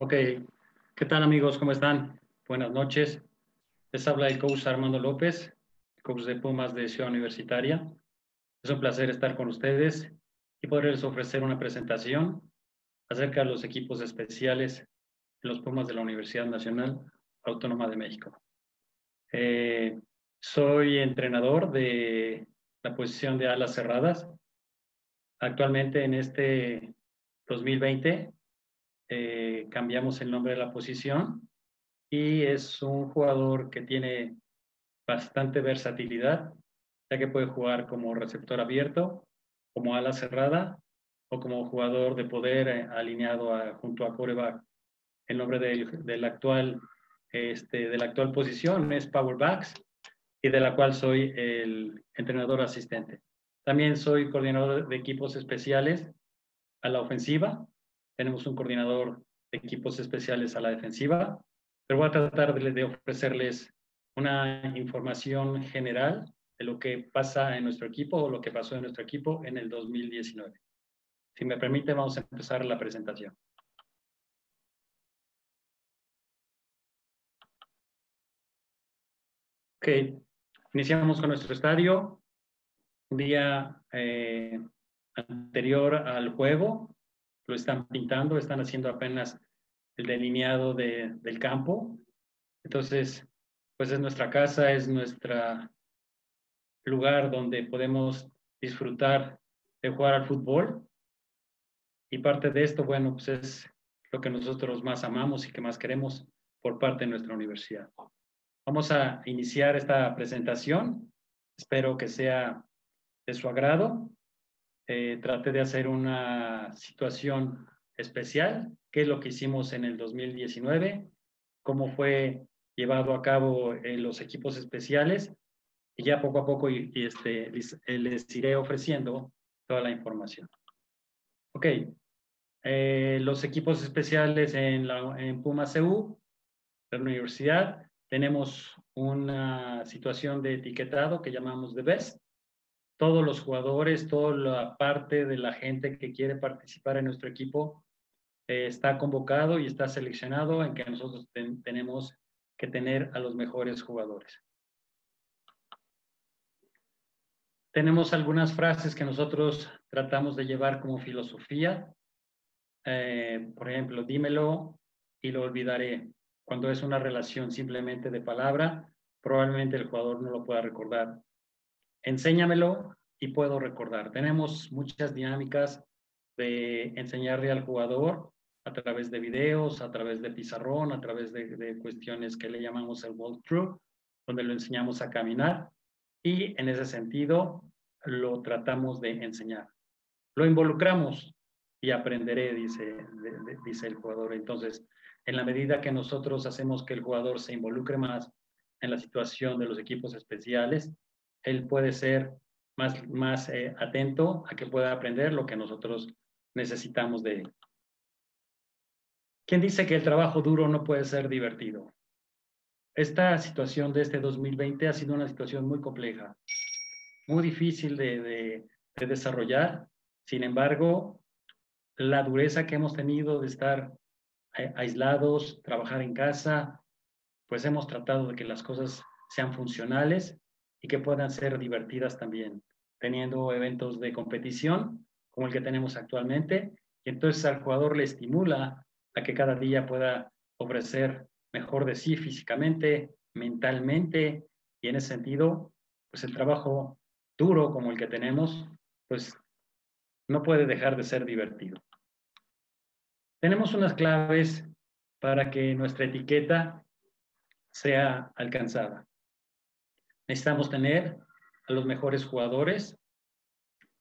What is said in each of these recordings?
Ok, ¿qué tal amigos? ¿Cómo están? Buenas noches. Les habla el coach Armando López, coach de Pumas de Ciudad Universitaria. Es un placer estar con ustedes y poderles ofrecer una presentación acerca de los equipos especiales en los Pumas de la Universidad Nacional Autónoma de México. Eh, soy entrenador de la posición de alas cerradas. Actualmente en este 2020 eh, cambiamos el nombre de la posición y es un jugador que tiene bastante versatilidad, ya que puede jugar como receptor abierto, como ala cerrada o como jugador de poder eh, alineado junto a coreback. El nombre este, de la actual posición es Power Backs y de la cual soy el entrenador asistente. También soy coordinador de equipos especiales a la ofensiva tenemos un coordinador de equipos especiales a la defensiva, pero voy a tratar de, ofrecerles una información general de lo que pasa en nuestro equipo o lo que pasó en nuestro equipo en el 2019. Si me permite, vamos a empezar la presentación. Ok, iniciamos con nuestro estadio. Un día eh, anterior al juego, lo están pintando, están haciendo apenas el delineado del campo. Entonces, pues es nuestra casa, es nuestro lugar donde podemos disfrutar de jugar al fútbol. Y parte de esto, bueno, pues es lo que nosotros más amamos y que más queremos por parte de nuestra universidad. Vamos a iniciar esta presentación. Espero que sea de su agrado eh, traté de hacer una situación especial, qué es lo que hicimos en el 2019, cómo fue llevado a cabo en los equipos especiales y ya poco a poco y, este, les, iré ofreciendo toda la información. Ok, eh, los equipos especiales en, la, en Puma CU, la universidad, tenemos una situación de etiquetado que llamamos de BEST, todos los jugadores, toda la parte de la gente que quiere participar en nuestro equipo eh, está convocado y está seleccionado en que nosotros tenemos que tener a los mejores jugadores. Tenemos algunas frases que nosotros tratamos de llevar como filosofía. Eh, por ejemplo, dímelo y lo olvidaré. Cuando es una relación simplemente de palabra, probablemente el jugador no lo pueda recordar enséñamelo y puedo recordar. Tenemos muchas dinámicas de enseñarle al jugador a través de videos, a través de pizarrón, a través de, cuestiones que le llamamos el walkthrough, donde lo enseñamos a caminar y en ese sentido lo tratamos de enseñar. Lo involucramos y aprenderé, dice, dice el jugador. Entonces, en la medida que nosotros hacemos que el jugador se involucre más en la situación de los equipos especiales, él puede ser más, más eh, atento a que pueda aprender lo que nosotros necesitamos de él. ¿Quién dice que el trabajo duro no puede ser divertido? Esta situación de este 2020 ha sido una situación muy compleja, muy difícil de, de desarrollar. Sin embargo, la dureza que hemos tenido de estar eh, aislados, trabajar en casa, pues hemos tratado de que las cosas sean funcionales y que puedan ser divertidas también, teniendo eventos de competición como el que tenemos actualmente, y entonces al jugador le estimula a que cada día pueda ofrecer mejor de sí físicamente, mentalmente, y en ese sentido, pues el trabajo duro como el que tenemos, pues no puede dejar de ser divertido. Tenemos unas claves para que nuestra etiqueta sea alcanzada. Necesitamos tener a los mejores jugadores,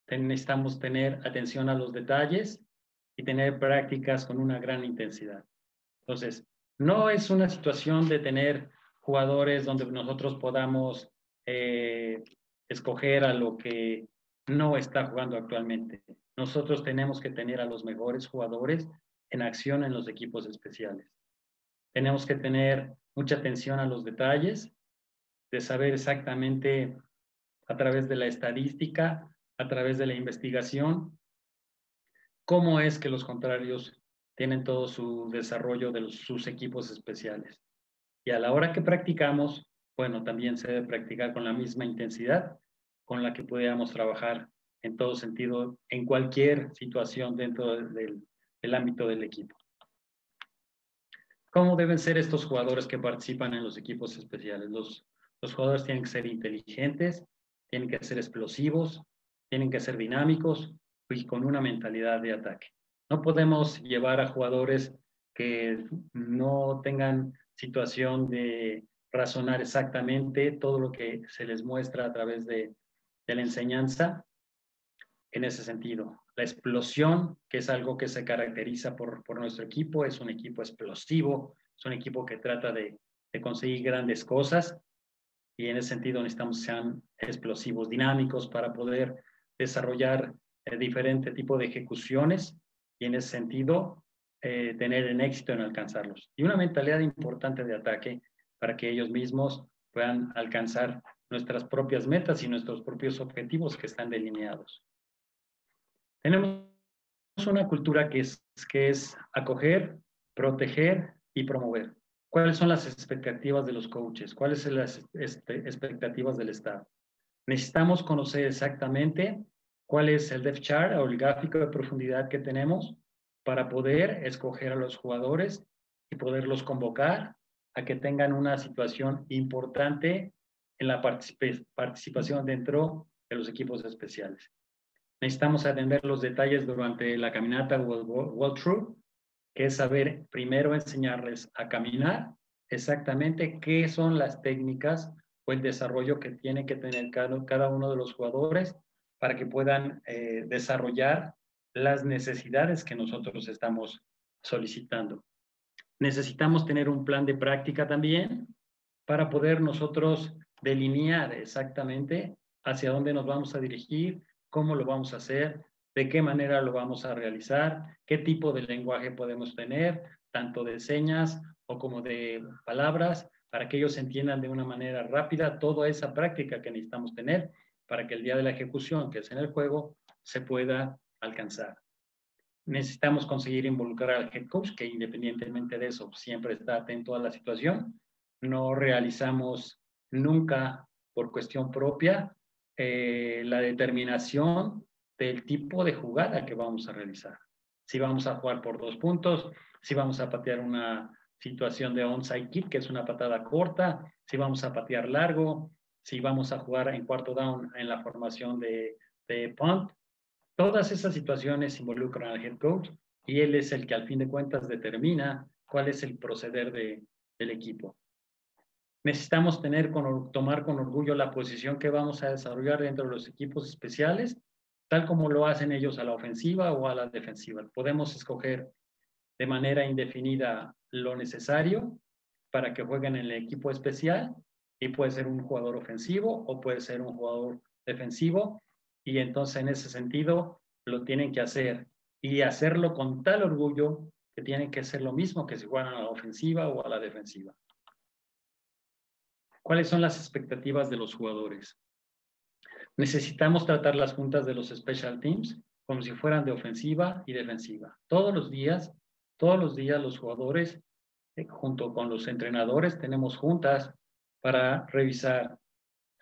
necesitamos tener atención a los detalles y tener prácticas con una gran intensidad. Entonces, no es una situación de tener jugadores donde nosotros podamos eh, escoger a lo que no está jugando actualmente. Nosotros tenemos que tener a los mejores jugadores en acción en los equipos especiales. Tenemos que tener mucha atención a los detalles de saber exactamente a través de la estadística, a través de la investigación, cómo es que los contrarios tienen todo su desarrollo de sus equipos especiales. Y a la hora que practicamos, bueno, también se debe practicar con la misma intensidad con la que podíamos trabajar en todo sentido, en cualquier situación dentro del, del ámbito del equipo. ¿Cómo deben ser estos jugadores que participan en los equipos especiales? Los, los jugadores tienen que ser inteligentes, tienen que ser explosivos, tienen que ser dinámicos y con una mentalidad de ataque. No podemos llevar a jugadores que no tengan situación de razonar exactamente todo lo que se les muestra a través de, la enseñanza en ese sentido. La explosión, que es algo que se caracteriza por, nuestro equipo, es un equipo explosivo, es un equipo que trata de conseguir grandes cosas y en ese sentido necesitamos sean explosivos, dinámicos para poder desarrollar eh, diferente tipo de ejecuciones y en ese sentido eh, tener el éxito en alcanzarlos. Y una mentalidad importante de ataque para que ellos mismos puedan alcanzar nuestras propias metas y nuestros propios objetivos que están delineados. Tenemos una cultura que es, que es acoger, proteger y promover. ¿Cuáles son las expectativas de los coaches? ¿Cuáles son las este, expectativas del Estado? Necesitamos conocer exactamente cuál es el depth chart o el gráfico de profundidad que tenemos para poder escoger a los jugadores y poderlos convocar a que tengan una situación importante en la participación dentro de los equipos especiales. Necesitamos atender los detalles durante la caminata World True, que es saber primero enseñarles a caminar exactamente qué son las técnicas o el desarrollo que tiene que tener cada, uno de los jugadores para que puedan eh, desarrollar las necesidades que nosotros estamos solicitando. Necesitamos tener un plan de práctica también para poder nosotros delinear exactamente hacia dónde nos vamos a dirigir, cómo lo vamos a hacer, de qué manera lo vamos a realizar, qué tipo de lenguaje podemos tener, tanto de señas o como de palabras, para que ellos entiendan de una manera rápida toda esa práctica que necesitamos tener para que el día de la ejecución, que es en el juego, se pueda alcanzar. Necesitamos conseguir involucrar al head coach, que independientemente de eso siempre está atento a la situación. No realizamos nunca por cuestión propia eh, la determinación del tipo de jugada que vamos a realizar. Si vamos a jugar por dos puntos, si vamos a patear una situación de onside kick, que es una patada corta, si vamos a patear largo, si vamos a jugar en cuarto down en la formación de, punt, Todas esas situaciones involucran al head coach y él es el que al fin de cuentas determina cuál es el proceder de, del equipo. Necesitamos tener tomar con orgullo la posición que vamos a desarrollar dentro de los equipos especiales, tal como lo hacen ellos a la ofensiva o a la defensiva. Podemos escoger de manera indefinida lo necesario para que jueguen en el equipo especial y puede ser un jugador ofensivo o puede ser un jugador defensivo y entonces en ese sentido lo tienen que hacer y hacerlo con tal orgullo que tienen que ser lo mismo que si juegan a la ofensiva o a la defensiva. ¿Cuáles son las expectativas de los jugadores? Necesitamos tratar las juntas de los special teams como si fueran de ofensiva y defensiva. Todos los días, todos los días los jugadores, eh, junto con los entrenadores, tenemos juntas para revisar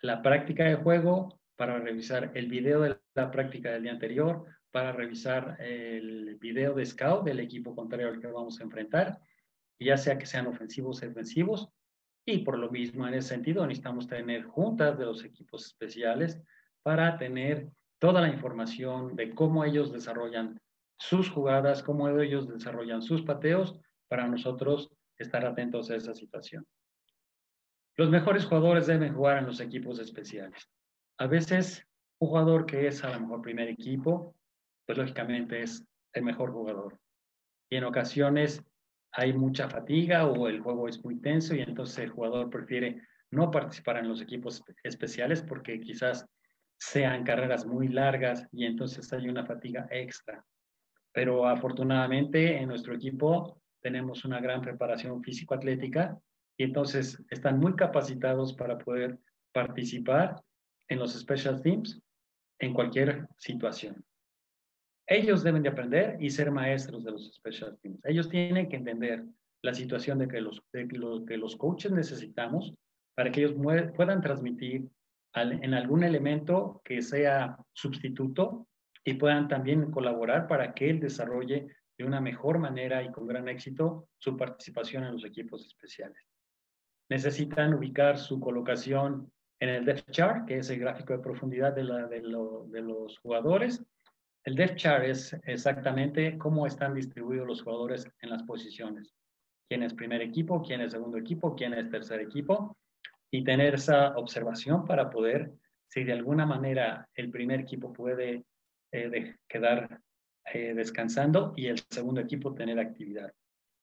la práctica de juego, para revisar el video de la práctica del día anterior, para revisar el video de scout del equipo contrario al que vamos a enfrentar, ya sea que sean ofensivos o defensivos. Y por lo mismo, en ese sentido, necesitamos tener juntas de los equipos especiales para tener toda la información de cómo ellos desarrollan sus jugadas, cómo ellos desarrollan sus pateos, para nosotros estar atentos a esa situación. Los mejores jugadores deben jugar en los equipos especiales. A veces un jugador que es a lo mejor primer equipo, pues lógicamente es el mejor jugador. Y en ocasiones hay mucha fatiga o el juego es muy tenso y entonces el jugador prefiere no participar en los equipos especiales porque quizás sean carreras muy largas y entonces hay una fatiga extra. Pero afortunadamente en nuestro equipo tenemos una gran preparación físico-atlética y entonces están muy capacitados para poder participar en los special teams en cualquier situación. ellos deben de aprender y ser maestros de los special teams. Ellos tienen que entender la situación de que los, de que los coaches necesitamos para que ellos puedan transmitir en algún elemento que sea sustituto y puedan también colaborar para que él desarrolle de una mejor manera y con gran éxito su participación en los equipos especiales. Necesitan ubicar su colocación en el depth chart, que es el gráfico de profundidad de, la, de, los jugadores. El depth chart es exactamente cómo están distribuidos los jugadores en las posiciones. Quién es primer equipo, quién es segundo equipo, quién es tercer equipo y tener esa observación para poder, si de alguna manera el primer equipo puede eh, quedar eh, descansando y el segundo equipo tener actividad.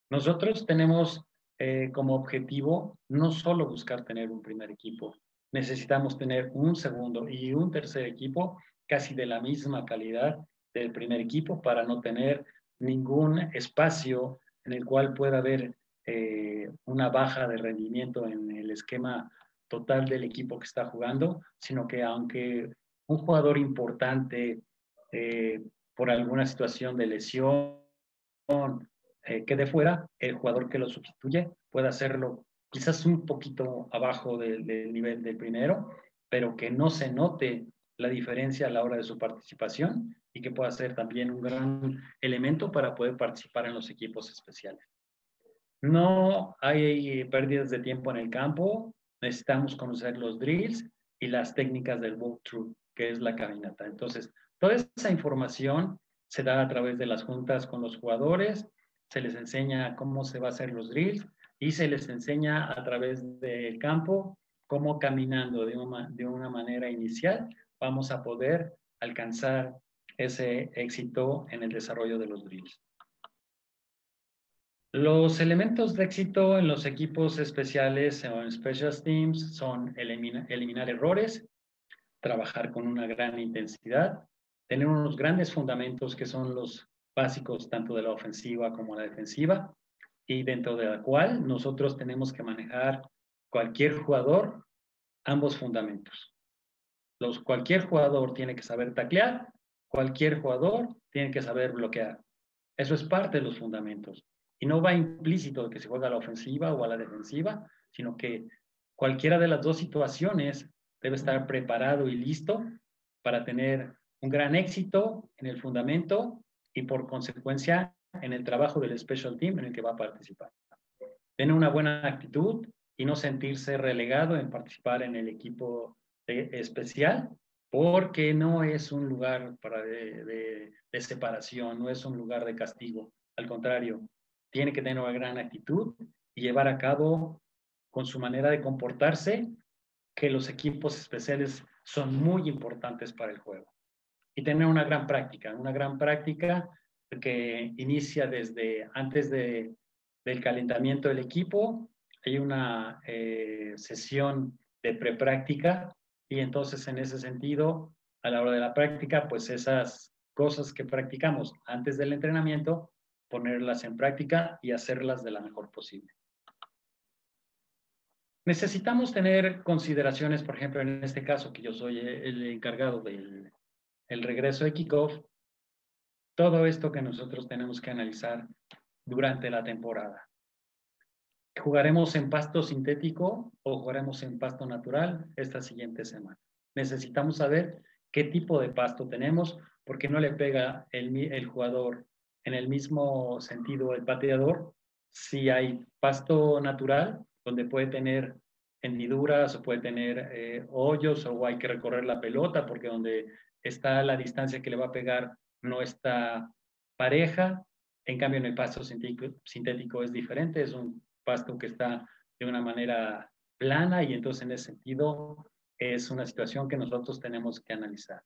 Nosotros tenemos eh, como objetivo no solo buscar tener un primer equipo, necesitamos tener un segundo y un tercer equipo casi de la misma calidad del primer equipo para no tener ningún espacio en el cual pueda haber una baja de rendimiento en el esquema total del equipo que está jugando, sino que aunque un jugador importante eh, por alguna situación de lesión eh, quede fuera, el jugador que lo sustituye puede hacerlo quizás un poquito abajo del, del nivel del primero, pero que no se note la diferencia a la hora de su participación y que pueda ser también un gran elemento para poder participar en los equipos especiales. No hay pérdidas de tiempo en el campo, necesitamos conocer los drills y las técnicas del walkthrough, que es la caminata. Entonces, toda esa información se da a través de las juntas con los jugadores, se les enseña cómo se va a hacer los drills y se les enseña a través del campo cómo caminando de una, de una manera inicial vamos a poder alcanzar ese éxito en el desarrollo de los drills. Los elementos de éxito en los equipos especiales o en special teams son eliminar errores, trabajar con una gran intensidad, tener unos grandes fundamentos que son los básicos tanto de la ofensiva como la defensiva y dentro de la cual nosotros tenemos que manejar cualquier jugador ambos fundamentos. Los, cualquier jugador tiene que saber taclear, cualquier jugador tiene que saber bloquear. Eso es parte de los fundamentos. Y no va implícito de que se juega a la ofensiva o a la defensiva, sino que cualquiera de las dos situaciones debe estar preparado y listo para tener un gran éxito en el fundamento y por consecuencia en el trabajo del special team en el que va a participar. Tener una buena actitud y no sentirse relegado en participar en el equipo especial, porque no es un lugar para de, de separación, no es un lugar de castigo. Al contrario, tiene que tener una gran actitud y llevar a cabo con su manera de comportarse que los equipos especiales son muy importantes para el juego. Y tener una gran práctica, una gran práctica que inicia desde antes de, del calentamiento del equipo. Hay una eh, sesión de prepráctica y entonces en ese sentido, a la hora de la práctica, pues esas cosas que practicamos antes del entrenamiento ponerlas en práctica y hacerlas de la mejor posible. Necesitamos tener consideraciones, por ejemplo, en este caso que yo soy el encargado del el regreso de kickoff, todo esto que nosotros tenemos que analizar durante la temporada. ¿Jugaremos en pasto sintético o jugaremos en pasto natural esta siguiente semana? Necesitamos saber qué tipo de pasto tenemos, porque no le pega el, el jugador en el mismo sentido el pateador, si hay pasto natural, donde puede tener hendiduras o puede tener eh, hoyos o hay que recorrer la pelota porque donde está la distancia que le va a pegar no está pareja. En cambio, en el pasto sintético, sintético es diferente, es un pasto que está de una manera plana y entonces en ese sentido es una situación que nosotros tenemos que analizar.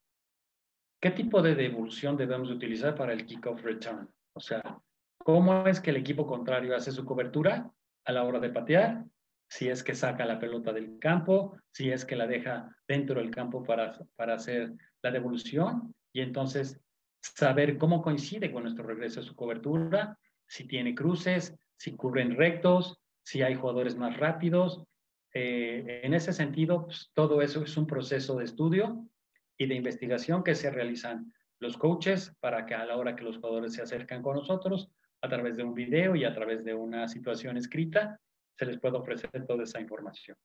¿Qué tipo de devolución debemos utilizar para el kickoff return? O sea, ¿cómo es que el equipo contrario hace su cobertura a la hora de patear? Si es que saca la pelota del campo, si es que la deja dentro del campo para, para hacer la devolución y entonces saber cómo coincide con nuestro regreso a su cobertura, si tiene cruces, si cubren rectos, si hay jugadores más rápidos. Eh, en ese sentido, pues, todo eso es un proceso de estudio y de investigación que se realizan los coaches para que a la hora que los jugadores se acercan con nosotros, a través de un video y a través de una situación escrita, se les puede ofrecer toda esa información.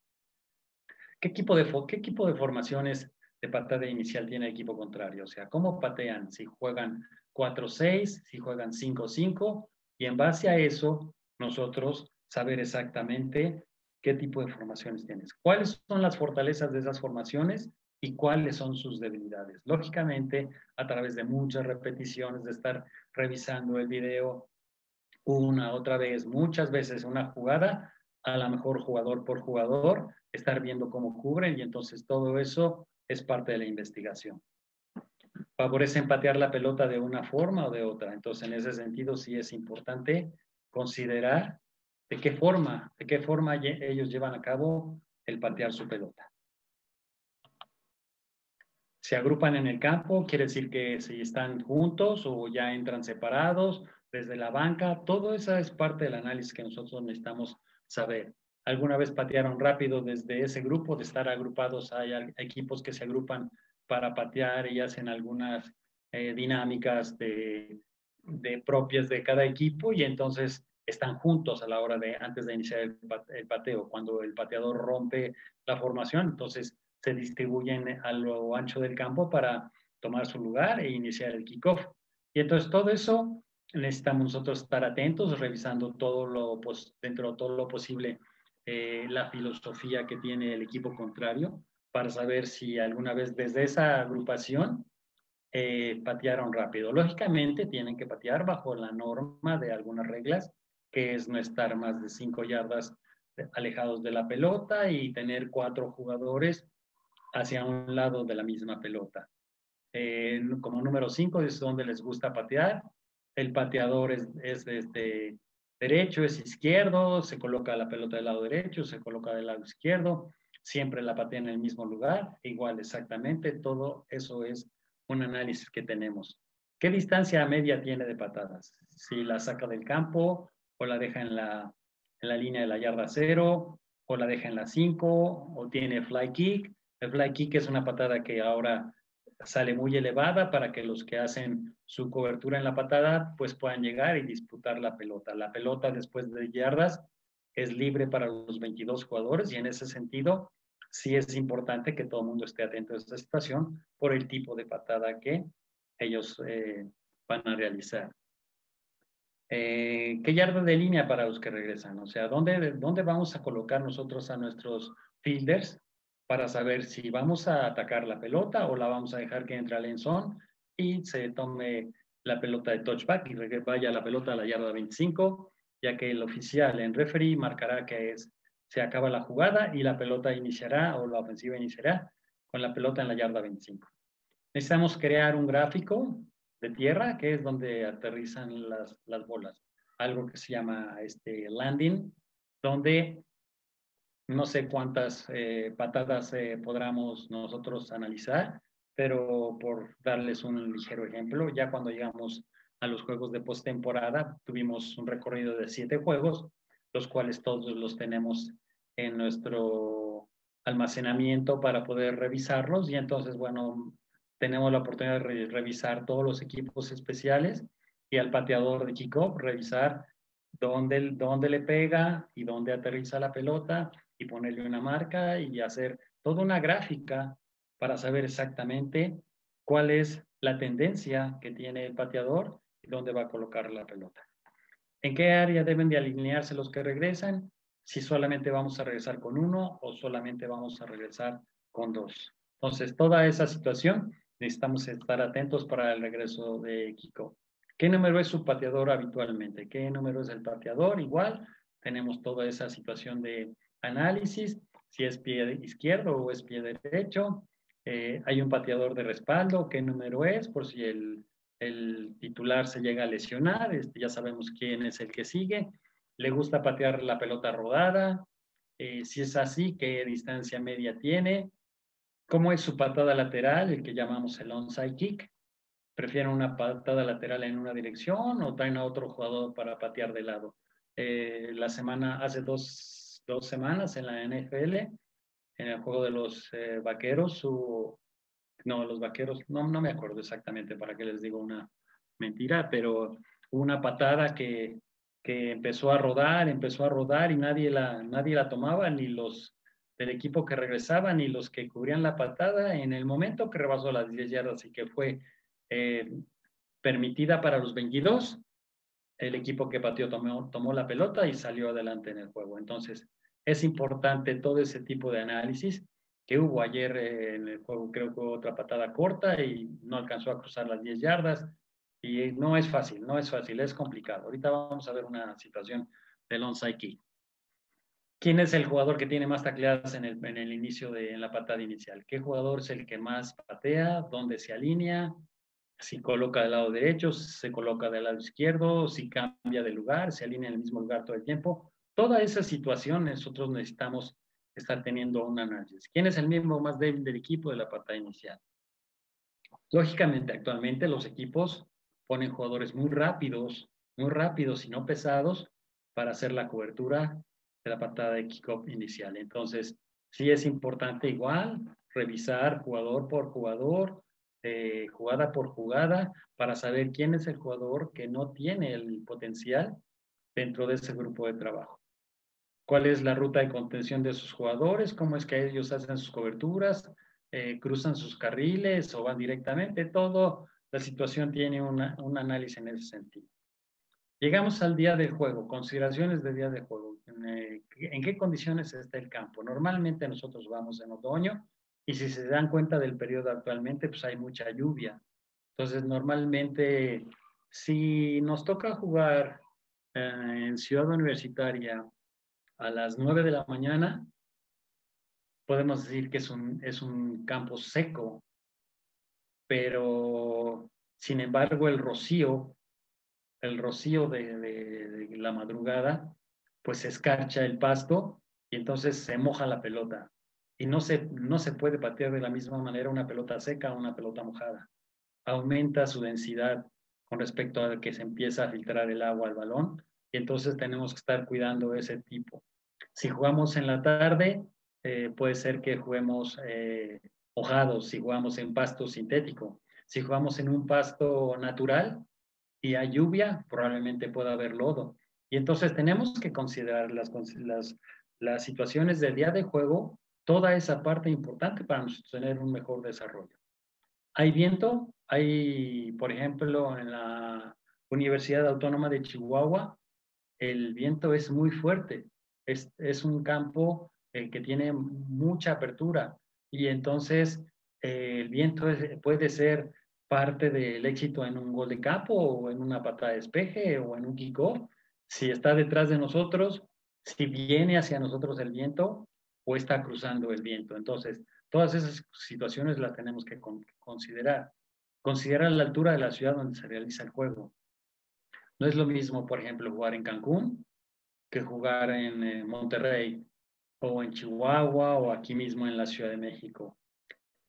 ¿Qué equipo de, qué equipo de formaciones de patada inicial tiene el equipo contrario? O sea, ¿cómo patean? Si juegan 4-6, si juegan 5-5, y en base a eso, nosotros saber exactamente qué tipo de formaciones tienes, cuáles son las fortalezas de esas formaciones y cuáles son sus debilidades. Lógicamente, a través de muchas repeticiones, de estar revisando el video una, otra vez, muchas veces una jugada, a lo mejor jugador por jugador, estar viendo cómo cubren y entonces todo eso es parte de la investigación. Favorece empatear la pelota de una forma o de otra. Entonces, en ese sentido, sí es importante considerar de qué forma, de qué forma ellos llevan a cabo el patear su pelota se agrupan en el campo, quiere decir que si están juntos o ya entran separados desde la banca, todo eso es parte del análisis que nosotros necesitamos saber. ¿Alguna vez patearon rápido desde ese grupo de estar agrupados? Hay equipos que se agrupan para patear y hacen algunas eh, dinámicas de, de, propias de cada equipo y entonces están juntos a la hora de, antes de iniciar el pateo. Cuando el pateador rompe la formación, entonces se distribuyen a lo ancho del campo para tomar su lugar e iniciar el kickoff. Y entonces todo eso necesitamos nosotros estar atentos, revisando todo lo, pues, dentro de todo lo posible eh, la filosofía que tiene el equipo contrario para saber si alguna vez desde esa agrupación eh, patearon rápido. Lógicamente tienen que patear bajo la norma de algunas reglas, que es no estar más de cinco yardas alejados de la pelota y tener cuatro jugadores hacia un lado de la misma pelota. Eh, como número 5 es donde les gusta patear. El pateador es, es este, derecho, es izquierdo, se coloca la pelota del lado derecho, se coloca del lado izquierdo, siempre la patea en el mismo lugar, igual exactamente, todo eso es un análisis que tenemos. ¿Qué distancia media tiene de patadas? Si la saca del campo o la deja en la, en la línea de la yarda cero, o la deja en la 5, o tiene fly kick, el fly kick es una patada que ahora sale muy elevada para que los que hacen su cobertura en la patada pues puedan llegar y disputar la pelota. La pelota después de yardas es libre para los 22 jugadores y en ese sentido sí es importante que todo el mundo esté atento a esta situación por el tipo de patada que ellos eh, van a realizar. Eh, ¿Qué yarda de línea para los que regresan? O sea, ¿dónde, ¿dónde vamos a colocar nosotros a nuestros fielders para saber si vamos a atacar la pelota o la vamos a dejar que entre al enzón y se tome la pelota de touchback y vaya la pelota a la yarda 25, ya que el oficial en referee marcará que es, se acaba la jugada y la pelota iniciará o la ofensiva iniciará con la pelota en la yarda 25. Necesitamos crear un gráfico de tierra, que es donde aterrizan las, las bolas. Algo que se llama este landing, donde no sé cuántas eh, patadas eh, nosotros analizar, pero por darles un ligero ejemplo, ya cuando llegamos a los juegos de postemporada, tuvimos un recorrido de siete juegos, los cuales todos los tenemos en nuestro almacenamiento para poder revisarlos y entonces, bueno, tenemos la oportunidad de revisar todos los equipos especiales y al pateador de kickoff revisar dónde, dónde le pega y dónde aterriza la pelota, y ponerle una marca y hacer toda una gráfica para saber exactamente cuál es la tendencia que tiene el pateador y dónde va a colocar la pelota. ¿En qué área deben de alinearse los que regresan? Si solamente vamos a regresar con uno o solamente vamos a regresar con dos. Entonces, toda esa situación necesitamos estar atentos para el regreso de Kiko. ¿Qué número es su pateador habitualmente? ¿Qué número es el pateador? Igual, tenemos toda esa situación de análisis, si es pie izquierdo o es pie derecho. Eh, hay un pateador de respaldo, qué número es, por si el, titular se llega a lesionar, este, ya sabemos quién es el que sigue. Le gusta patear la pelota rodada. Eh, si es así, qué distancia media tiene. ¿Cómo es su patada lateral, el que llamamos el onside kick? ¿Prefieren una patada lateral en una dirección o traen a otro jugador para patear de lado? Eh, la semana, hace dos dos semanas en la NFL, en el juego de los eh, vaqueros, su, no, los vaqueros, no, no me acuerdo exactamente para qué les digo una mentira, pero una patada que, que empezó a rodar, empezó a rodar y nadie la, nadie la tomaba, ni los del equipo que regresaban, ni los que cubrían la patada, en el momento que rebasó las 10 yardas y que fue eh, permitida para los 22, el equipo que pateó tomó, tomó la pelota y salió adelante en el juego. Entonces, es importante todo ese tipo de análisis que hubo ayer eh, en el juego, creo que hubo otra patada corta y no alcanzó a cruzar las 10 yardas. Y no es fácil, no es fácil, es complicado. Ahorita vamos a ver una situación del onside kick. ¿Quién es el jugador que tiene más tacleadas en el, en el inicio de en la patada inicial? ¿Qué jugador es el que más patea? ¿Dónde se alinea? Si coloca del lado derecho, se coloca del lado izquierdo, si cambia de lugar, se alinea en el mismo lugar todo el tiempo. Toda esa situación nosotros necesitamos estar teniendo un análisis. ¿Quién es el miembro más débil del equipo de la patada inicial? Lógicamente, actualmente los equipos ponen jugadores muy rápidos, muy rápidos y no pesados para hacer la cobertura de la patada de kickoff inicial. Entonces, sí es importante igual revisar jugador por jugador, eh, jugada por jugada, para saber quién es el jugador que no tiene el potencial dentro de ese grupo de trabajo. ¿Cuál es la ruta de contención de sus jugadores? ¿Cómo es que ellos hacen sus coberturas? Eh, ¿Cruzan sus carriles o van directamente? Todo la situación tiene un análisis en ese sentido. Llegamos al día del juego, consideraciones de día de juego. Eh, ¿En qué condiciones está el campo? Normalmente nosotros vamos en otoño y si se dan cuenta del periodo actualmente, pues hay mucha lluvia. Entonces, normalmente, si nos toca jugar eh, en Ciudad Universitaria a las 9 de la mañana, podemos decir que es un, es un campo seco, pero sin embargo el rocío, el rocío de, la madrugada, pues escarcha el pasto y entonces se moja la pelota. Y no se, no se puede patear de la misma manera una pelota seca a una pelota mojada. Aumenta su densidad con respecto a que se empieza a filtrar el agua al balón y entonces tenemos que estar cuidando ese tipo. Si jugamos en la tarde, eh, puede ser que juguemos eh, mojados, si jugamos en pasto sintético. Si jugamos en un pasto natural y hay lluvia, probablemente pueda haber lodo. Y entonces tenemos que considerar las, las, las situaciones del día de juego, toda esa parte importante para tener un mejor desarrollo. Hay viento, hay, por ejemplo, en la Universidad Autónoma de Chihuahua, el viento es muy fuerte. Es, es un campo eh, que tiene mucha apertura y entonces eh, el viento puede ser parte del éxito en un gol de campo o en una patada de despeje o en un kickoff. Si está detrás de nosotros, si viene hacia nosotros el viento o está cruzando el viento. Entonces, todas esas situaciones las tenemos que considerar. Considerar la altura de la ciudad donde se realiza el juego. No es lo mismo, por ejemplo, jugar en Cancún que jugar en eh, Monterrey o en Chihuahua o aquí mismo en la Ciudad de México.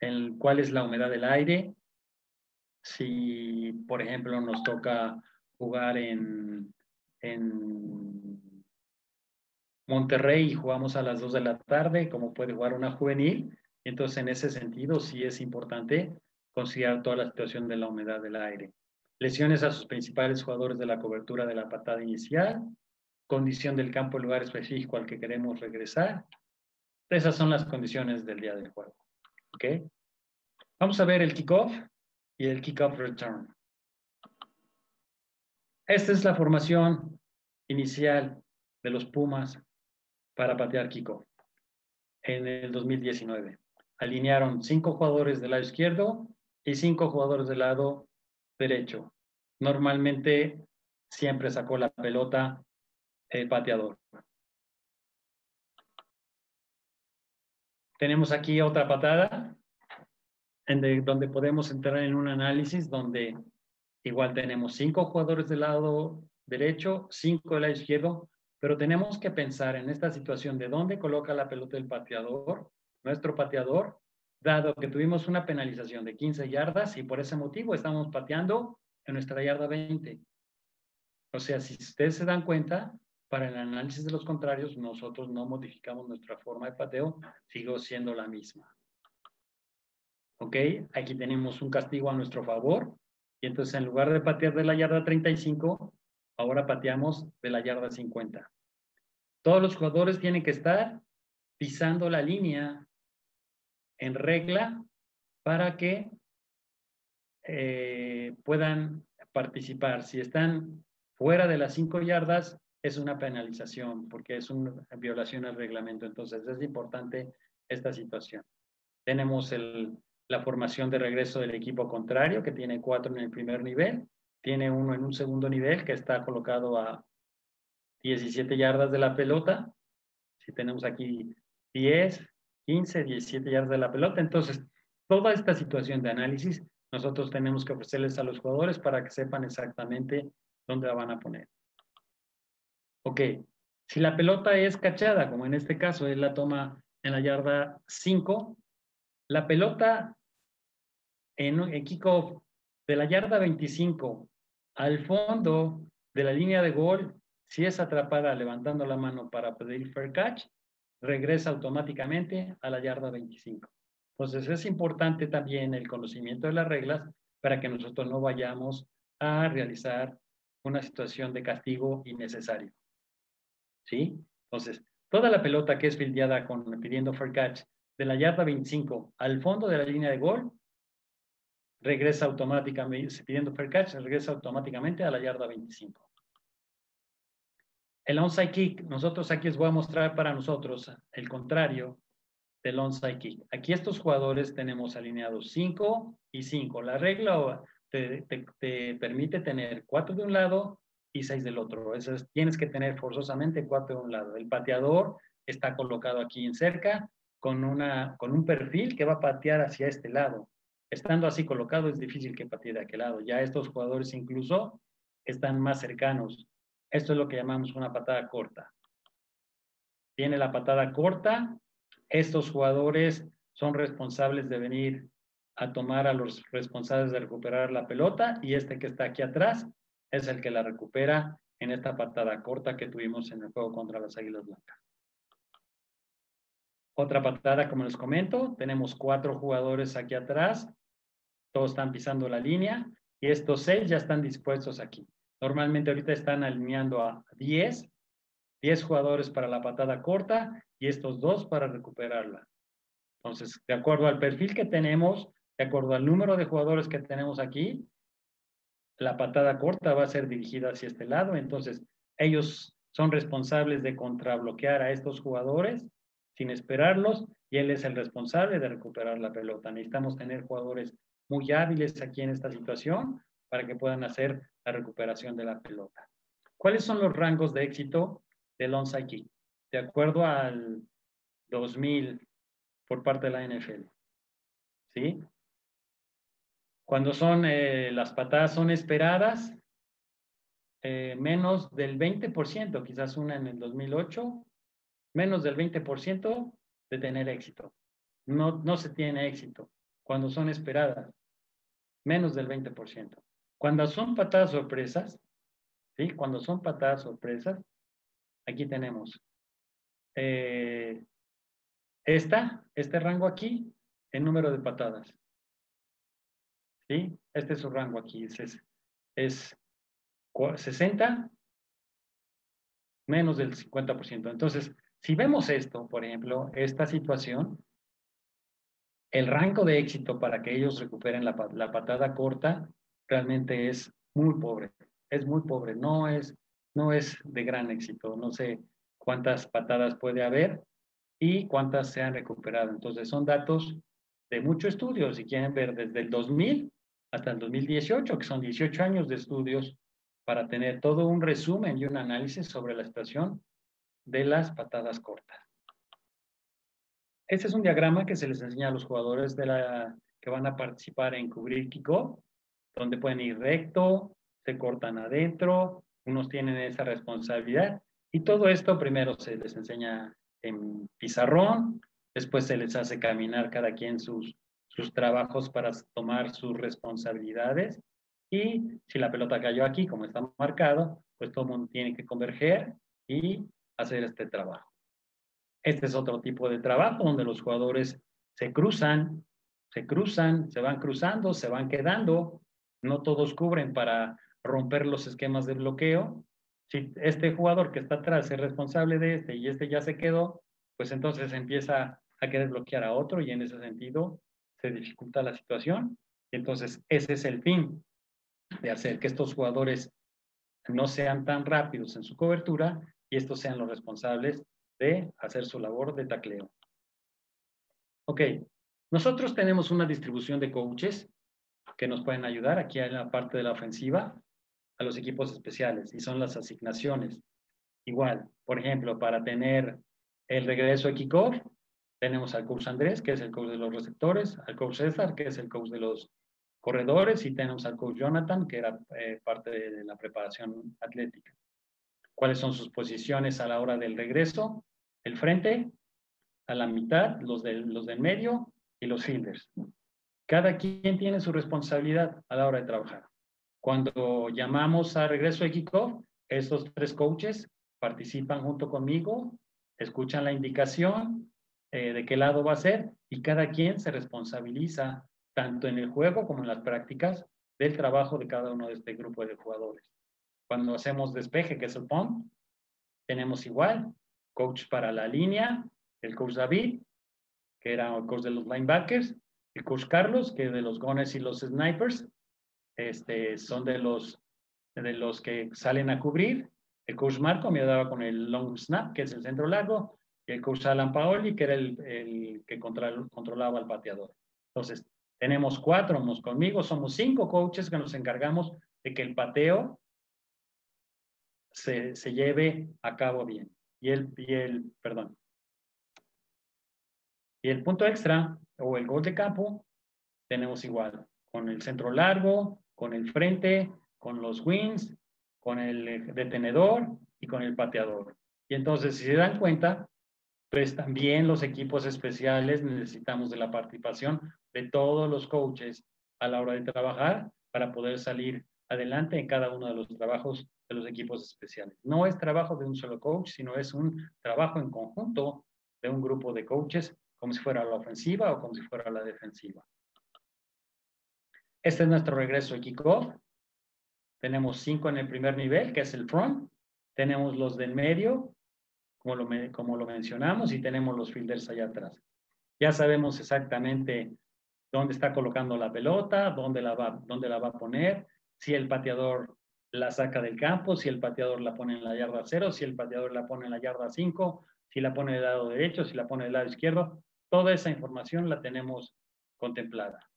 El, ¿Cuál es la humedad del aire? Si, por ejemplo, nos toca jugar en, en Monterrey jugamos a las 2 de la tarde, como puede jugar una juvenil, entonces en ese sentido sí es importante considerar toda la situación de la humedad del aire. Lesiones a sus principales jugadores de la cobertura de la patada inicial, condición del campo, lugar específico al que queremos regresar. Esas son las condiciones del día del juego. ¿Ok? Vamos a ver el kickoff y el kickoff return. Esta es la formación inicial de los Pumas para patear kickoff en el 2019. Alinearon cinco jugadores del lado izquierdo y cinco jugadores del lado derecho. Normalmente siempre sacó la pelota el pateador. Tenemos aquí otra patada, en donde podemos entrar en un análisis donde igual tenemos cinco jugadores del lado derecho, cinco del lado izquierdo, pero tenemos que pensar en esta situación de dónde coloca la pelota el pateador, nuestro pateador, dado que tuvimos una penalización de 15 yardas y por ese motivo estamos pateando en nuestra yarda 20. O sea, si ustedes se dan cuenta, para el análisis de los contrarios, nosotros no modificamos nuestra forma de pateo, sigo siendo la misma. ¿Ok? Aquí tenemos un castigo a nuestro favor. Y entonces en lugar de patear de la yarda 35, ahora pateamos de la yarda 50. Todos los jugadores tienen que estar pisando la línea en regla para que eh, puedan participar. Si están fuera de las cinco yardas, es una penalización porque es una violación al reglamento. Entonces es importante esta situación. Tenemos el, la formación de regreso del equipo contrario, que tiene cuatro en el primer nivel, tiene uno en un segundo nivel que está colocado a 17 yardas de la pelota. Si tenemos aquí 10, 15, 17 yardas de la pelota, entonces toda esta situación de análisis nosotros tenemos que ofrecerles a los jugadores para que sepan exactamente dónde la van a poner. Ok, si la pelota es cachada, como en este caso él la toma en la yarda 5, la pelota en, en kickoff de la yarda 25 al fondo de la línea de gol, si es atrapada levantando la mano para pedir fair catch, regresa automáticamente a la yarda 25. Entonces es importante también el conocimiento de las reglas para que nosotros no vayamos a realizar una situación de castigo innecesario. ¿Sí? Entonces, toda la pelota que es fildeada con, pidiendo fair catch de la yarda 25 al fondo de la línea de gol, regresa automáticamente, pidiendo fair catch, regresa automáticamente a la yarda 25. El onside kick, nosotros aquí les voy a mostrar para nosotros el contrario del onside kick. Aquí estos jugadores tenemos alineados 5 y 5. La regla te, permite tener 4 de un lado y 6 del otro. Eso tienes que tener forzosamente 4 de un lado. El pateador está colocado aquí en cerca con, una, con un perfil que va a patear hacia este lado. Estando así colocado es difícil que patee de aquel lado. Ya estos jugadores incluso están más cercanos. Esto es lo que llamamos una patada corta. Tiene la patada corta estos jugadores son responsables de venir a tomar a los responsables de recuperar la pelota y este que está aquí atrás es el que la recupera en esta patada corta que tuvimos en el juego contra las Águilas Blancas. Otra patada, como les comento, tenemos cuatro jugadores aquí atrás, todos están pisando la línea y estos seis ya están dispuestos aquí. Normalmente ahorita están alineando a 10, 10 jugadores para la patada corta y estos dos para recuperarla. Entonces, de acuerdo al perfil que tenemos, de acuerdo al número de jugadores que tenemos aquí, la patada corta va a ser dirigida hacia este lado. Entonces, ellos son responsables de contrabloquear a estos jugadores sin esperarlos y él es el responsable de recuperar la pelota. Necesitamos tener jugadores muy hábiles aquí en esta situación para que puedan hacer la recuperación de la pelota. ¿Cuáles son los rangos de éxito del onside kick? de acuerdo al 2000 por parte de la NFL. ¿Sí? Cuando son eh, las patadas son esperadas, eh, menos del 20%, quizás una en el 2008, menos del 20% de tener éxito. No, no se tiene éxito cuando son esperadas, menos del 20%. Cuando son patadas sorpresas, ¿sí? Cuando son patadas sorpresas, aquí tenemos eh, esta, este rango aquí, el número de patadas. ¿Sí? Este es su rango aquí. Es, es 60 menos del 50%. Entonces, si vemos esto, por ejemplo, esta situación, el rango de éxito para que ellos recuperen la, la patada corta realmente es muy pobre. Es muy pobre. No es, no es de gran éxito. No sé, cuántas patadas puede haber y cuántas se han recuperado. Entonces son datos de mucho estudio, si quieren ver desde el 2000 hasta el 2018, que son 18 años de estudios para tener todo un resumen y un análisis sobre la situación de las patadas cortas. Este es un diagrama que se les enseña a los jugadores que van a participar en cubrir kickoff, donde pueden ir recto, se cortan adentro, unos tienen esa responsabilidad y todo esto primero se les enseña en pizarrón, después se les hace caminar cada quien sus, sus trabajos para tomar sus responsabilidades. Y si la pelota cayó aquí, como está marcado, pues todo el mundo tiene que converger y hacer este trabajo. Este es otro tipo de trabajo donde los jugadores se cruzan, se cruzan, se van cruzando, se van quedando, no todos cubren para romper los esquemas de bloqueo. Si este jugador que está atrás es responsable de este y este ya se quedó, pues entonces empieza a querer bloquear a otro y en ese sentido se dificulta la situación. Entonces ese es el fin de hacer que estos jugadores no sean tan rápidos en su cobertura y estos sean los responsables de hacer su labor de tacleo. Ok, nosotros tenemos una distribución de coaches que nos pueden ayudar aquí en la parte de la ofensiva a los equipos especiales y son las asignaciones. Igual, por ejemplo, para tener el regreso de kickoff, tenemos al coach Andrés, que es el coach de los receptores, al coach César, que es el coach de los corredores, y tenemos al coach Jonathan, que era eh, parte de la preparación atlética. ¿Cuáles son sus posiciones a la hora del regreso? El frente, a la mitad, los del, los del medio y los fielders. Cada quien tiene su responsabilidad a la hora de trabajar. Cuando llamamos a regreso de kickoff, estos tres coaches participan junto conmigo, escuchan la indicación eh, de qué lado va a ser y cada quien se responsabiliza tanto en el juego como en las prácticas del trabajo de cada uno de este grupo de jugadores. Cuando hacemos despeje, que es el POM, tenemos igual coach para la línea, el coach David, que era el coach de los linebackers, coach Carlos, que de los gones y los snipers, este, son de los, de los que salen a cubrir. El coach Marco me ayudaba con el long snap, que es el centro largo, y el coach Alan Paoli, que era el, el que controlaba al pateador. Entonces, tenemos cuatro somos conmigo, somos cinco coaches que nos encargamos de que el pateo se, se lleve a cabo bien. Y el, y el, perdón, y el punto extra o el gol de campo, tenemos igual, con el centro largo, con el frente, con los wings, con el detenedor y con el pateador. Y entonces, si se dan cuenta, pues también los equipos especiales necesitamos de la participación de todos los coaches a la hora de trabajar para poder salir adelante en cada uno de los trabajos de los equipos especiales. No es trabajo de un solo coach, sino es un trabajo en conjunto de un grupo de coaches como si fuera la ofensiva o como si fuera la defensiva. Este es nuestro regreso de kickoff. Tenemos cinco en el primer nivel, que es el front. Tenemos los del medio, como lo, como lo mencionamos, y tenemos los fielders allá atrás. Ya sabemos exactamente dónde está colocando la pelota, dónde la va, dónde la va a poner, si el pateador la saca del campo, si el pateador la pone en la yarda cero, si el pateador la pone en la yarda 5, si la pone del lado derecho, si la pone del lado izquierdo. Toda esa información la tenemos contemplada.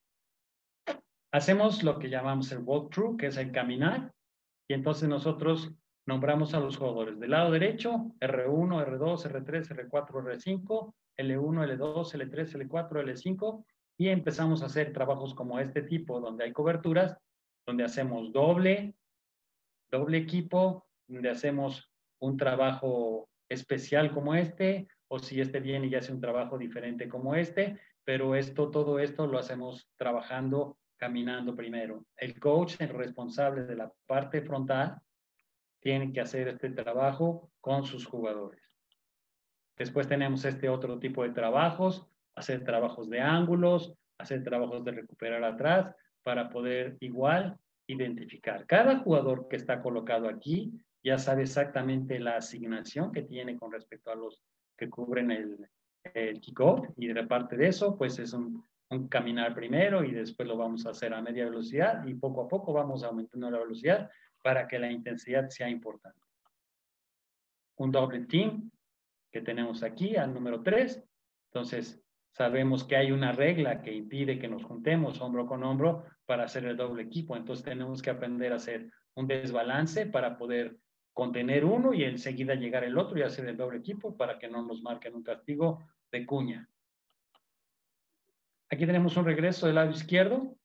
Hacemos lo que llamamos el walkthrough, que es el caminar, y entonces nosotros nombramos a los jugadores. Del lado derecho, R1, R2, R3, R4, R5, L1, L2, L3, L4, L5, y empezamos a hacer trabajos como este tipo, donde hay coberturas, donde hacemos doble, doble equipo, donde hacemos un trabajo especial como este, o si este viene y hace un trabajo diferente como este, pero esto, todo esto lo hacemos trabajando, caminando primero. El coach, el responsable de la parte frontal, tiene que hacer este trabajo con sus jugadores. Después tenemos este otro tipo de trabajos, hacer trabajos de ángulos, hacer trabajos de recuperar atrás, para poder igual identificar. Cada jugador que está colocado aquí ya sabe exactamente la asignación que tiene con respecto a los que cubren el, el kickoff y de parte de eso, pues es un, un, caminar primero y después lo vamos a hacer a media velocidad y poco a poco vamos aumentando la velocidad para que la intensidad sea importante. Un doble team que tenemos aquí al número 3. Entonces, sabemos que hay una regla que impide que nos juntemos hombro con hombro para hacer el doble equipo. Entonces, tenemos que aprender a hacer un desbalance para poder contener uno y enseguida llegar el otro y hacer el doble equipo para que no nos marquen un castigo de cuña. Aquí tenemos un regreso del lado izquierdo.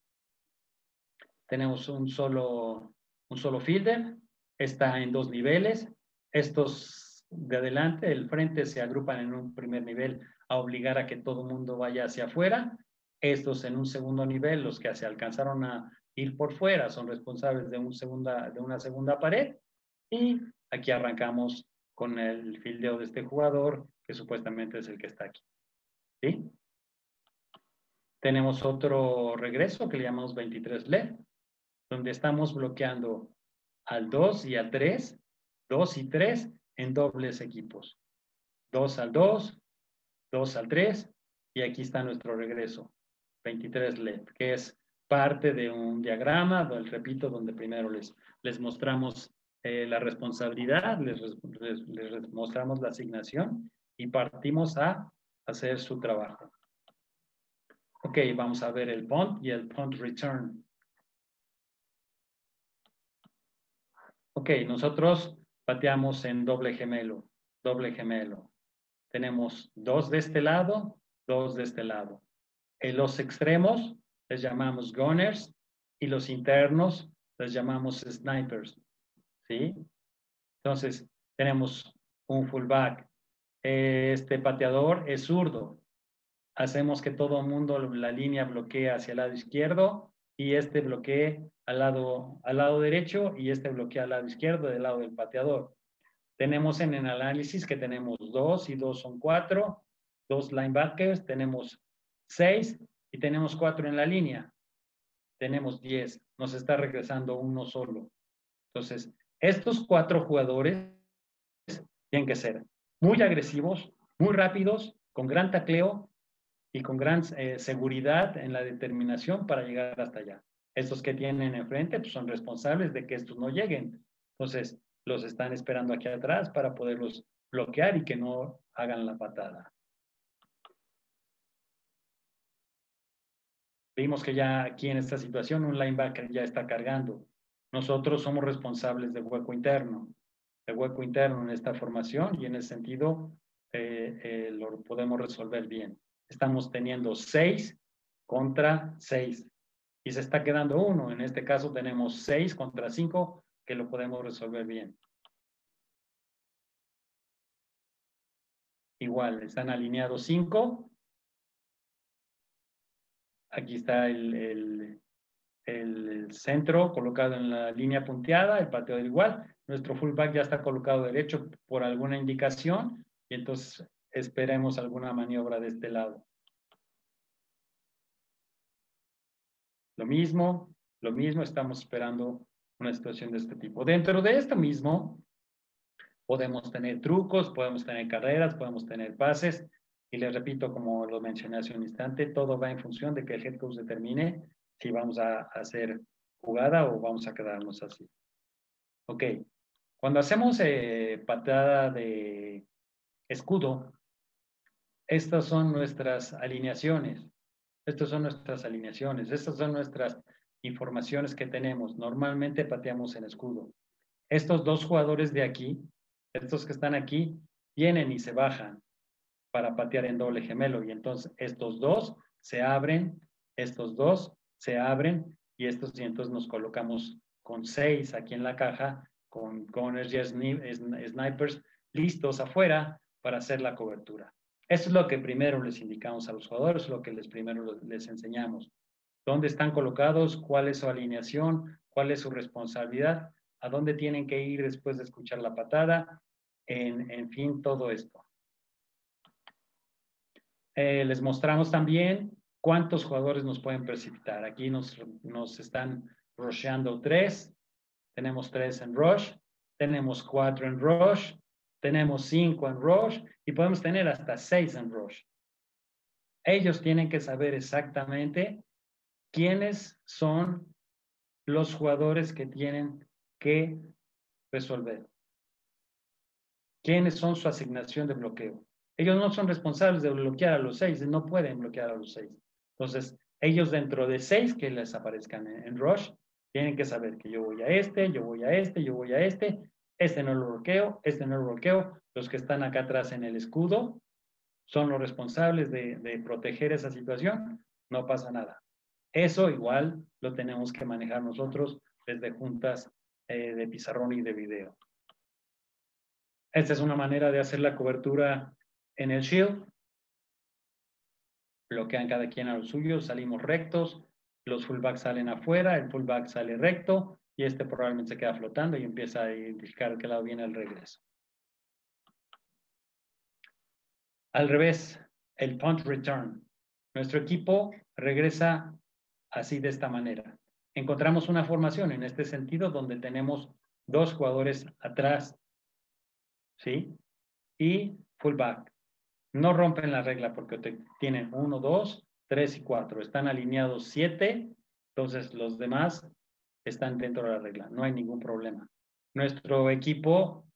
Tenemos un solo, un solo fielder. Está en dos niveles. Estos de adelante, el frente, se agrupan en un primer nivel a obligar a que todo el mundo vaya hacia afuera. Estos en un segundo nivel, los que se alcanzaron a ir por fuera, son responsables de, un segunda, de una segunda pared y aquí arrancamos con el fildeo de este jugador, que supuestamente es el que está aquí. ¿Sí? Tenemos otro regreso que le llamamos 23 LED, donde estamos bloqueando al 2 y al 3, 2 y 3 en dobles equipos. 2 al 2, 2 al 3, y aquí está nuestro regreso, 23 LED, que es parte de un diagrama, repito, donde primero les, les mostramos eh, la responsabilidad, les, les, mostramos la asignación y partimos a hacer su trabajo. Ok, vamos a ver el punt y el punt return. Ok, nosotros pateamos en doble gemelo, doble gemelo. Tenemos dos de este lado, dos de este lado. En los extremos les llamamos gunners y los internos les llamamos snipers. ¿Sí? Entonces, tenemos un fullback. Este pateador es zurdo. Hacemos que todo el mundo la línea bloquee hacia el lado izquierdo y este bloquee al lado, al lado derecho y este bloquea al lado izquierdo del lado del pateador. Tenemos en el análisis que tenemos dos y dos son cuatro, dos linebackers, tenemos seis y tenemos cuatro en la línea. Tenemos diez. Nos está regresando uno solo. Entonces, estos cuatro jugadores tienen que ser muy agresivos, muy rápidos, con gran tacleo y con gran eh, seguridad en la determinación para llegar hasta allá. Estos que tienen enfrente pues, son responsables de que estos no lleguen. Entonces, los están esperando aquí atrás para poderlos bloquear y que no hagan la patada. Vimos que ya aquí en esta situación un linebacker ya está cargando. Nosotros somos responsables del hueco interno, el hueco interno en esta formación y en ese sentido eh, eh, lo podemos resolver bien. Estamos teniendo seis contra seis y se está quedando uno. En este caso tenemos seis contra cinco que lo podemos resolver bien. Igual, están alineados cinco Aquí está el, centro colocado en la línea punteada, el pateador igual. Nuestro fullback ya está colocado derecho por alguna indicación y entonces esperemos alguna maniobra de este lado. Lo mismo, lo mismo, estamos esperando una situación de este tipo. Dentro de esto mismo, podemos tener trucos, podemos tener carreras, podemos tener pases, y les repito, como lo mencioné hace un instante, todo va en función de que el head coach determine si vamos a hacer jugada o vamos a quedarnos así. Ok, cuando hacemos eh, patada de escudo, estas son nuestras alineaciones. Estas son nuestras alineaciones. Estas son nuestras informaciones que tenemos. Normalmente pateamos en escudo. Estos dos jugadores de aquí, estos que están aquí, vienen y se bajan para patear en doble gemelo. Y entonces estos dos se abren, estos dos se abren y estos entonces nos colocamos con seis aquí en la caja, con gunners y snipers listos afuera para hacer la cobertura. Eso es lo que primero les indicamos a los jugadores, lo que les primero les enseñamos. ¿Dónde están colocados? ¿Cuál es su alineación? ¿Cuál es su responsabilidad? ¿A dónde tienen que ir después de escuchar la patada? En, en fin, todo esto. Eh, les mostramos también cuántos jugadores nos pueden precipitar. Aquí nos, están rusheando tres. Tenemos tres en rush. Tenemos cuatro en rush. Tenemos cinco en rush. Y podemos tener hasta seis en rush. Ellos tienen que saber exactamente quiénes son los jugadores que tienen que resolver. ¿Quiénes son su asignación de bloqueo? Ellos no son responsables de bloquear a los seis, no pueden bloquear a los seis. Entonces, ellos dentro de seis que les aparezcan en, Rush, tienen que saber que yo voy a este, yo voy a este, yo voy a este, este no lo bloqueo, este no lo bloqueo. Los que están acá atrás en el escudo son los responsables de, proteger esa situación, no pasa nada. Eso igual lo tenemos que manejar nosotros desde juntas eh, de pizarrón y de video. Esta es una manera de hacer la cobertura en el shield, bloquean cada quien a lo suyo, salimos rectos, los fullbacks salen afuera, el fullback sale recto y este probablemente se queda flotando y empieza a identificar qué lado viene el regreso. Al revés, el punt return. Nuestro equipo regresa así de esta manera. Encontramos una formación en este sentido donde tenemos dos jugadores atrás, ¿sí? Y fullback. No rompen la regla porque tienen uno, dos, tres y cuatro. Están alineados siete, entonces los demás están dentro de la regla. No hay ningún problema. Nuestro equipo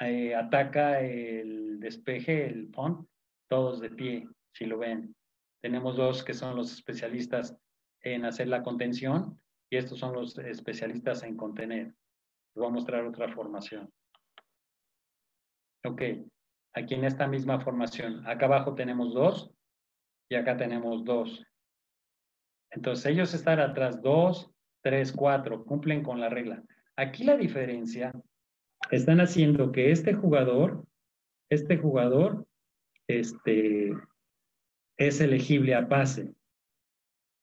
eh, ataca el despeje, el punt, todos de pie, si lo ven. Tenemos dos que son los especialistas en hacer la contención y estos son los especialistas en contener. Les voy a mostrar otra formación. Ok, aquí en esta misma formación, acá abajo tenemos dos y acá tenemos dos. Entonces ellos están atrás dos, tres, cuatro, cumplen con la regla. Aquí la diferencia, están haciendo que este jugador, este jugador, este, es elegible a pase.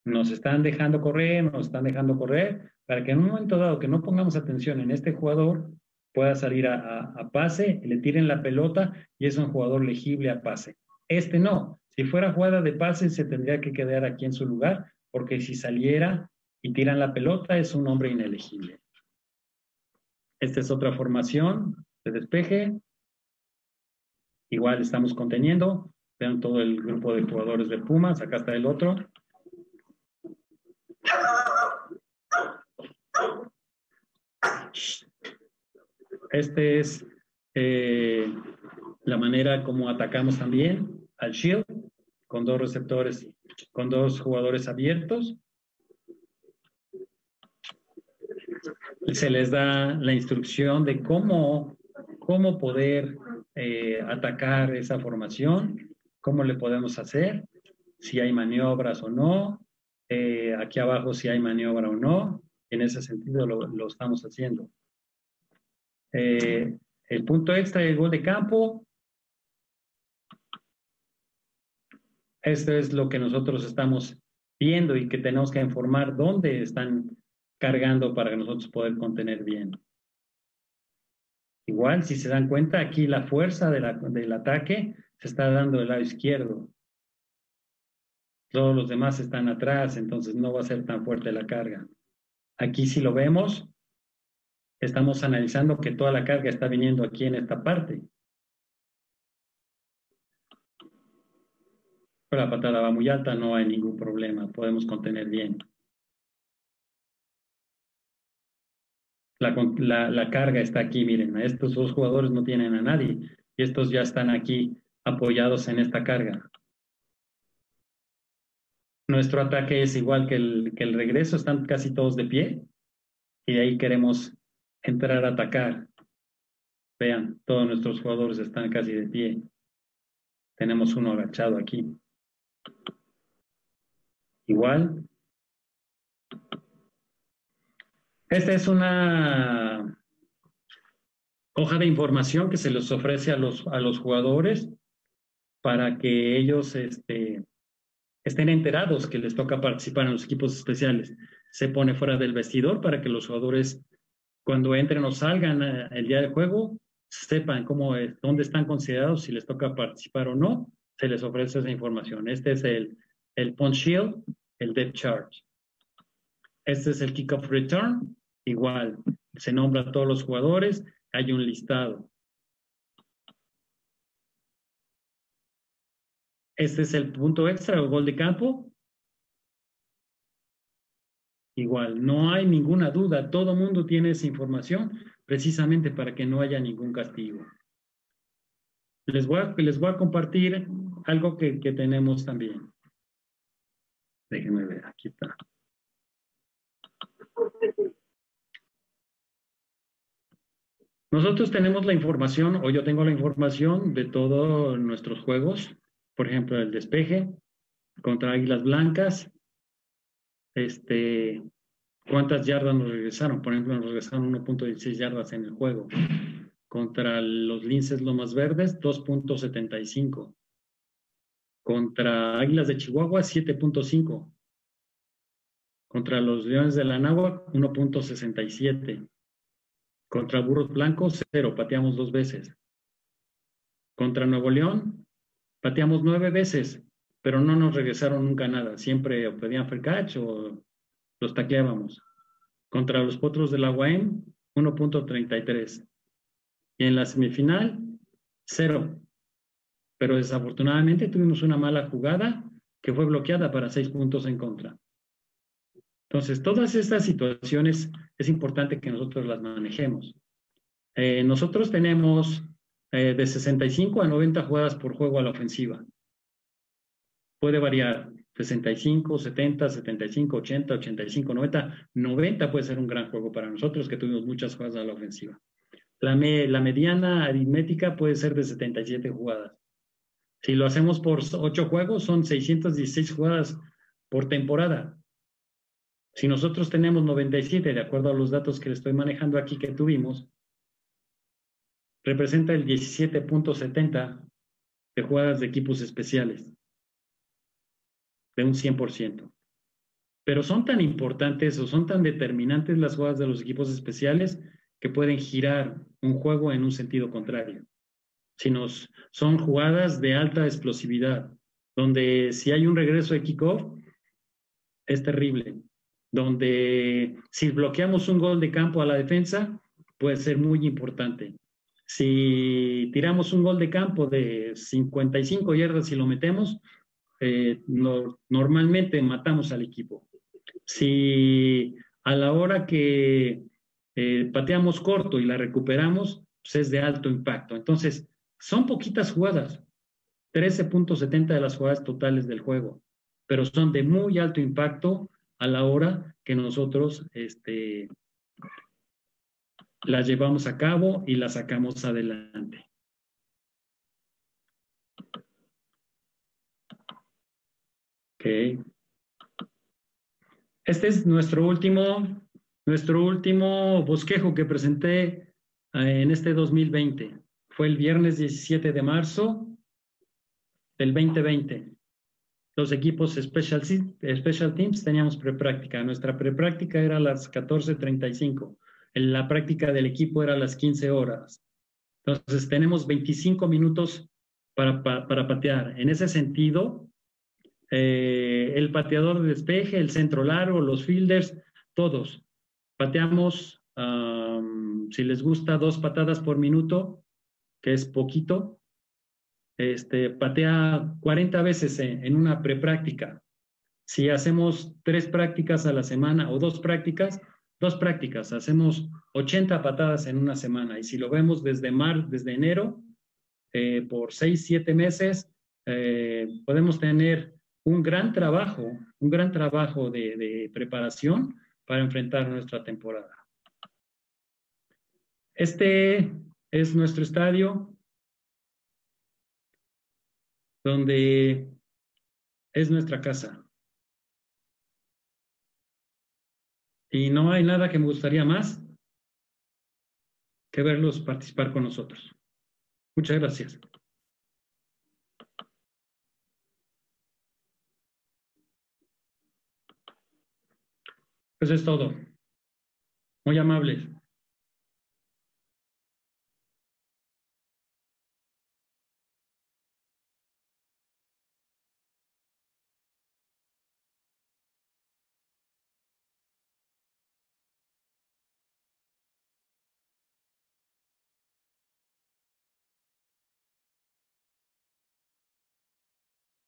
Nos están dejando correr, nos están dejando correr, para que en un momento dado que no pongamos atención en este jugador, pueda salir a, pase, le tiren la pelota y es un jugador elegible a pase. Este no. Si fuera jugada de pase, se tendría que quedar aquí en su lugar, porque si saliera y tiran la pelota, es un hombre inelegible. Esta es otra formación de despeje. Igual estamos conteniendo. Vean todo el grupo de jugadores de Pumas. Acá está el otro. Este es eh, la manera como atacamos también al Shield, con dos receptores, con dos jugadores abiertos. Se les da la instrucción de cómo, cómo poder eh, atacar esa formación cómo le podemos hacer, si hay maniobras o no, eh, aquí abajo si hay maniobra o no, en ese sentido lo, estamos haciendo. Eh, el punto extra el gol de campo. Esto es lo que nosotros estamos viendo y que tenemos que informar dónde están cargando para que nosotros poder contener bien. Igual, si se dan cuenta, aquí la fuerza del ataque se está dando del lado izquierdo. Todos los demás están atrás, entonces no va a ser tan fuerte la carga. Aquí si lo vemos, estamos analizando que toda la carga está viniendo aquí en esta parte. Pero la patada va muy alta, no hay ningún problema, podemos contener bien. La, carga está aquí, miren, estos dos jugadores no tienen a nadie y estos ya están aquí apoyados en esta carga. Nuestro ataque es igual que el, que el regreso, están casi todos de pie y de ahí queremos entrar a atacar. Vean, todos nuestros jugadores están casi de pie. Tenemos uno agachado aquí. Igual. Esta es una hoja de información que se les ofrece a los, a los jugadores para que ellos este, estén enterados que les toca participar en los equipos especiales. Se pone fuera del vestidor para que los jugadores, cuando entren o salgan eh, el día del juego, sepan cómo es, dónde están considerados, si les toca participar o no, se les ofrece esa información. Este es el, el punch shield, el depth charge. Este es el kickoff return, igual, se nombra a todos los jugadores, hay un listado. Este es el punto extra o gol de campo. Igual, no hay ninguna duda, todo mundo tiene esa información precisamente para que no haya ningún castigo. Les voy a, les voy a compartir algo que, que tenemos también. Déjenme ver, aquí está. Nosotros tenemos la información, o yo tengo la información de todos nuestros juegos por ejemplo, el despeje contra Águilas Blancas, este, ¿cuántas yardas nos regresaron? Por ejemplo, nos regresaron 1.16 yardas en el juego. Contra los Linces Lomas Verdes, 2.75. Contra Águilas de Chihuahua, 7.5. Contra los Leones de la Nahua, 1.67. Contra Burros Blancos, 0. Pateamos dos veces. Contra Nuevo León, Pateamos nueve veces, pero no nos regresaron nunca nada. Siempre o pedían fair catch o los tacleábamos. Contra los Potros de la UAM, 1.33. Y en la semifinal, cero. Pero desafortunadamente tuvimos una mala jugada que fue bloqueada para seis puntos en contra. Entonces, todas estas situaciones es importante que nosotros las manejemos. Eh, nosotros tenemos eh, de 65 a 90 jugadas por juego a la ofensiva. Puede variar 65, 70, 75, 80, 85, 90. 90 puede ser un gran juego para nosotros que tuvimos muchas jugadas a la ofensiva. La, mediana aritmética puede ser de 77 jugadas. Si lo hacemos por 8 juegos, son 616 jugadas por temporada. Si nosotros tenemos 97, de acuerdo a los datos que le estoy manejando aquí que tuvimos, representa el 17.70 de jugadas de equipos especiales, de un 100%. Pero son tan importantes o son tan determinantes las jugadas de los equipos especiales que pueden girar un juego en un sentido contrario. Si nos, son jugadas de alta explosividad, donde si hay un regreso de kickoff, es terrible. Donde si bloqueamos un gol de campo a la defensa, puede ser muy importante. Si tiramos un gol de campo de 55 yardas y lo metemos, eh, normalmente matamos al equipo. Si a la hora que eh, pateamos corto y la recuperamos, pues es de alto impacto. Entonces, son poquitas jugadas, 13.70 de las jugadas totales del juego, pero son de muy alto impacto a la hora que nosotros este, las llevamos a cabo y las sacamos adelante. Ok. Este es nuestro último, nuestro último bosquejo que presenté eh, en este 2020. Fue el viernes 17 de marzo del 2020. Los equipos Special, special Teams teníamos prepráctica. Nuestra prepráctica era a las 14.35 la práctica del equipo era a las 15 horas. Entonces, tenemos 25 minutos para, para, patear. En ese sentido, eh, el pateador de despeje, el centro largo, los fielders, todos. Pateamos, si les gusta, dos patadas por minuto, que es poquito. Este, patea 40 veces en, en una prepráctica. Si hacemos tres prácticas a la semana o dos prácticas, Dos prácticas, hacemos 80 patadas en una semana y si lo vemos desde mar, desde enero, eh, por seis, siete meses, eh, podemos tener un gran trabajo, un gran trabajo de, preparación para enfrentar nuestra temporada. Este es nuestro estadio, donde es nuestra casa. Y no hay nada que me gustaría más que verlos participar con nosotros. Muchas gracias. Pues es todo. Muy amables.